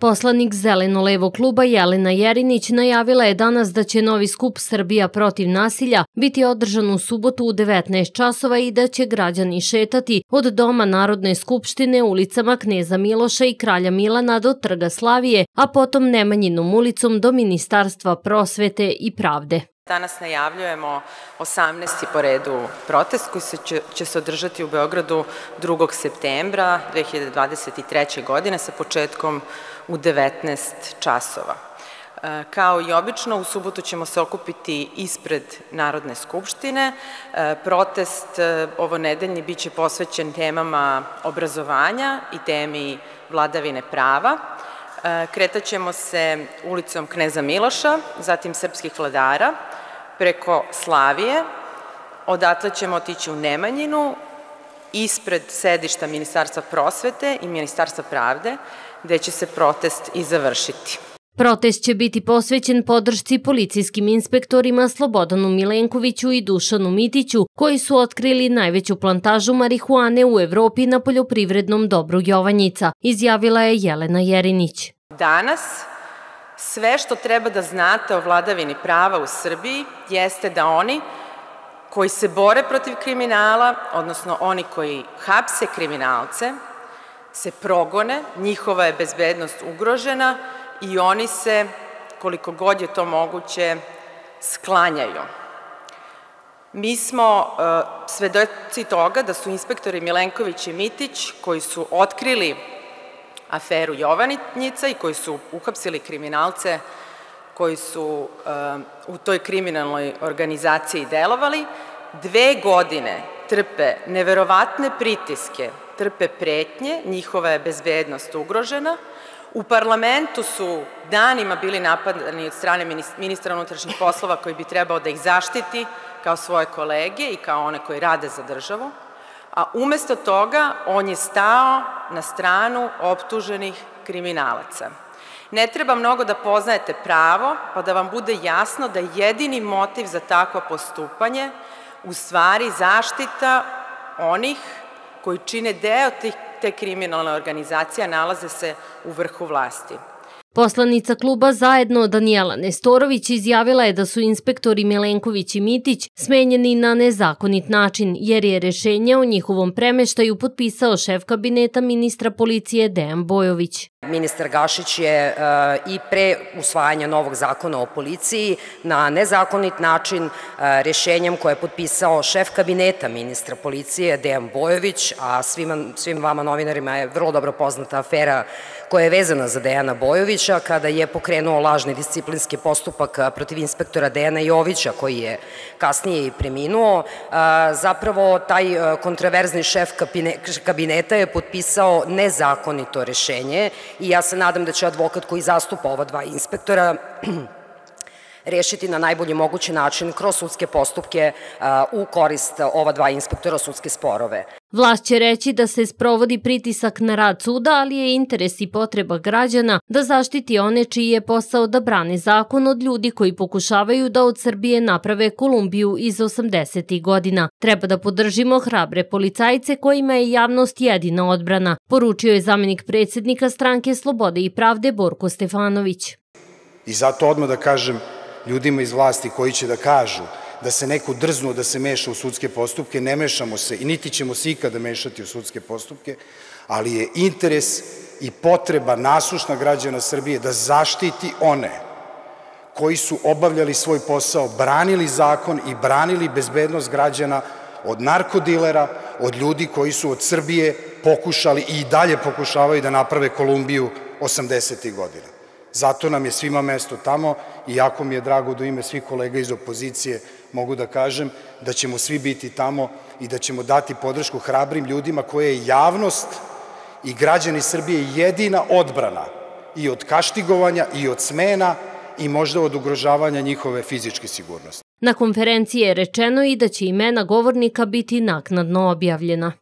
Poslanik Zeleno-levo kluba Jelena Jerinić najavila je danas da će novi skup Srbija protiv nasilja biti održan u subotu u 19 časova i da će građani šetati od Doma Narodne skupštine ulicama Kneza Miloša i Kralja Milana do Trga Slavije, a potom Nemanjinom ulicom do Ministarstva prosvete i pravde. Danas najavljujemo 18. po redu protest koji se će, će se održati u Beogradu 2. septembra 2023. godine sa početkom u 19 časova. E, kao i obično, u subotu ćemo se okupiti ispred Narodne skupštine. E, protest e, ovo nedeljni biće posvećen temama obrazovanja i temi vladavine prava. Kretaćemo se ulicom Kneza Miloša, zatim srpskih vladara, preko Slavije, odatle ćemo otići u Nemanjinu, ispred sedišta Ministarstva prosvete i Ministarstva pravde, gde će se protest i završiti. Protest će biti posvećen podršci policijskim inspektorima Slobodanu Milenkoviću i Dušanu Mitiću, koji su otkrili najveću plantažu marihuane u Evropi na poljoprivrednom dobru Jovanjica, izjavila je Jelena Jerinić. Danas sve što treba da znate o vladavini prava u Srbiji jeste da oni koji se bore protiv kriminala, odnosno oni koji hapse kriminalce, se progone, njihova je bezbednost ugrožena i oni se, koliko god je to moguće, sklanjaju. Mi smo uh, svedoci toga da su inspektori Milenković i Mitić, koji su otkrili aferu Jovanitnjica i koji su uhapsili kriminalce koji su uh, u toj kriminalnoj organizaciji delovali, dve godine trpe neverovatne pritiske trpe pretnje, njihova je bezbednost ugrožena. U parlamentu su danima bili napadani od strane ministra unutrašnjih poslova koji bi trebao da ih zaštiti kao svoje kolege i kao one koji rade za državu, a umesto toga on je stao na stranu optuženih kriminalaca. Ne treba mnogo da poznajete pravo, pa da vam bude jasno da jedini motiv za takvo postupanje u stvari zaštita onih koji čine deo te kriminalne organizacije, nalaze se u vrhu vlasti. Poslanica kluba Zajedno Danijela Nestorović izjavila je da su inspektori Milenković i Mitić smenjeni na nezakonit način, jer je rešenje o njihovom premeštaju potpisao šef kabineta ministra policije Dejan Bojović. Ministar Gašić je uh, i pre usvajanja novog zakona o policiji na nezakonit način uh, rešenjem koje je potpisao šef kabineta ministra policije Dejan Bojović, a svima, svim vama novinarima je vrlo dobro poznata afera koja je vezana za Dejana Bojovića kada je pokrenuo lažni disciplinski postupak protiv inspektora Dejana Jovića koji je kasnije i preminuo. Zapravo taj kontraverzni šef kabineta je potpisao nezakonito rešenje i ja se nadam da će advokat koji zastupa ova dva inspektora rešiti na najbolji mogući način kroz sudske postupke u korist ova dva inspektora sudske sporove. Vlast će reći da se sprovodi pritisak na rad suda, ali je interes i potreba građana da zaštiti one čiji je posao da brane zakon od ljudi koji pokušavaju da od Srbije naprave Kolumbiju iz 80. godina. Treba da podržimo hrabre policajce kojima je javnost jedina odbrana, poručio je zamenik predsednika stranke Slobode i pravde Borko Stefanović. I zato odmah da kažem ljudima iz vlasti koji će da kažu da se neko drznuo da se meša u sudske postupke, ne mešamo se i niti ćemo se ikada mešati u sudske postupke, ali je interes i potreba nasušna građana Srbije da zaštiti one koji su obavljali svoj posao, branili zakon i branili bezbednost građana od narkodilera, od ljudi koji su od Srbije pokušali i dalje pokušavaju da naprave Kolumbiju 80. godina. Zato nam je svima mesto tamo i jako mi je drago da ime svih kolega iz opozicije mogu da kažem da ćemo svi biti tamo i da ćemo dati podršku hrabrim ljudima koje je javnost i građani Srbije jedina odbrana i od kaštigovanja i od smena i možda od ugrožavanja njihove fizičke sigurnosti. Na konferenciji je rečeno i da će imena govornika biti naknadno objavljena.